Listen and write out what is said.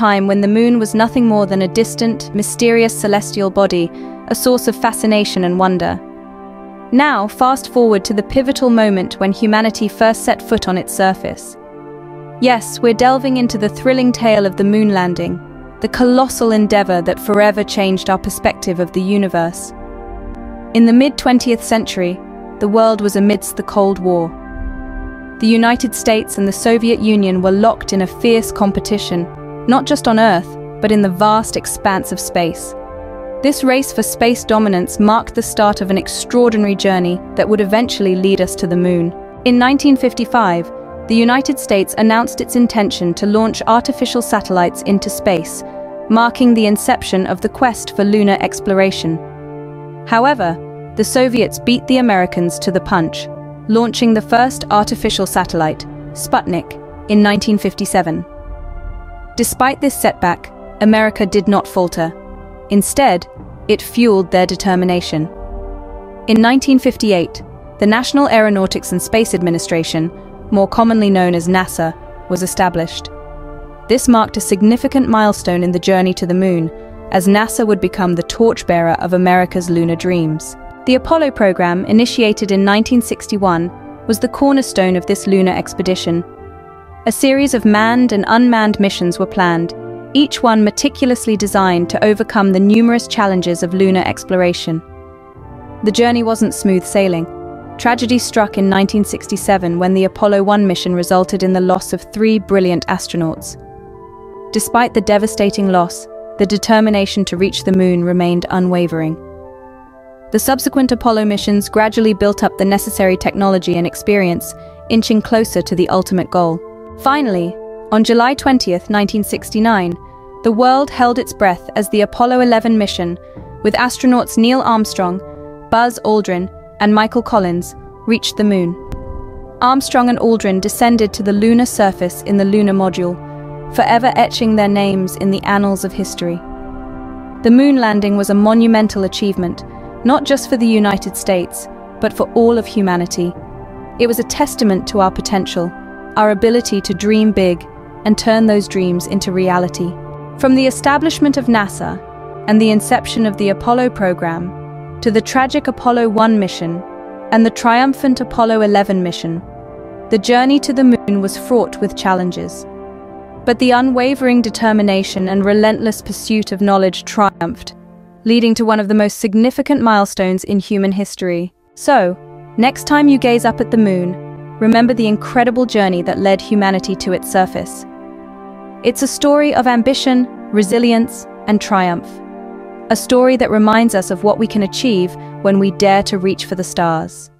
time when the moon was nothing more than a distant, mysterious celestial body, a source of fascination and wonder. Now, fast forward to the pivotal moment when humanity first set foot on its surface. Yes, we're delving into the thrilling tale of the moon landing, the colossal endeavor that forever changed our perspective of the universe. In the mid-20th century, the world was amidst the Cold War. The United States and the Soviet Union were locked in a fierce competition, not just on Earth, but in the vast expanse of space. This race for space dominance marked the start of an extraordinary journey that would eventually lead us to the moon. In 1955, the United States announced its intention to launch artificial satellites into space, marking the inception of the quest for lunar exploration. However, the Soviets beat the Americans to the punch, launching the first artificial satellite, Sputnik, in 1957. Despite this setback, America did not falter. Instead, it fueled their determination. In 1958, the National Aeronautics and Space Administration, more commonly known as NASA, was established. This marked a significant milestone in the journey to the moon, as NASA would become the torchbearer of America's lunar dreams. The Apollo program, initiated in 1961, was the cornerstone of this lunar expedition. A series of manned and unmanned missions were planned, each one meticulously designed to overcome the numerous challenges of lunar exploration. The journey wasn't smooth sailing. Tragedy struck in 1967 when the Apollo 1 mission resulted in the loss of three brilliant astronauts. Despite the devastating loss, the determination to reach the moon remained unwavering. The subsequent Apollo missions gradually built up the necessary technology and experience, inching closer to the ultimate goal. Finally, on July 20, 1969, the world held its breath as the Apollo 11 mission, with astronauts Neil Armstrong, Buzz Aldrin, and Michael Collins, reached the moon. Armstrong and Aldrin descended to the lunar surface in the lunar module, forever etching their names in the annals of history. The moon landing was a monumental achievement, not just for the United States, but for all of humanity. It was a testament to our potential, our ability to dream big and turn those dreams into reality. From the establishment of NASA and the inception of the Apollo program, to the tragic Apollo 1 mission and the triumphant Apollo 11 mission, the journey to the moon was fraught with challenges. But the unwavering determination and relentless pursuit of knowledge triumphed, leading to one of the most significant milestones in human history. So, next time you gaze up at the moon, remember the incredible journey that led humanity to its surface. It's a story of ambition, resilience, and triumph. A story that reminds us of what we can achieve when we dare to reach for the stars.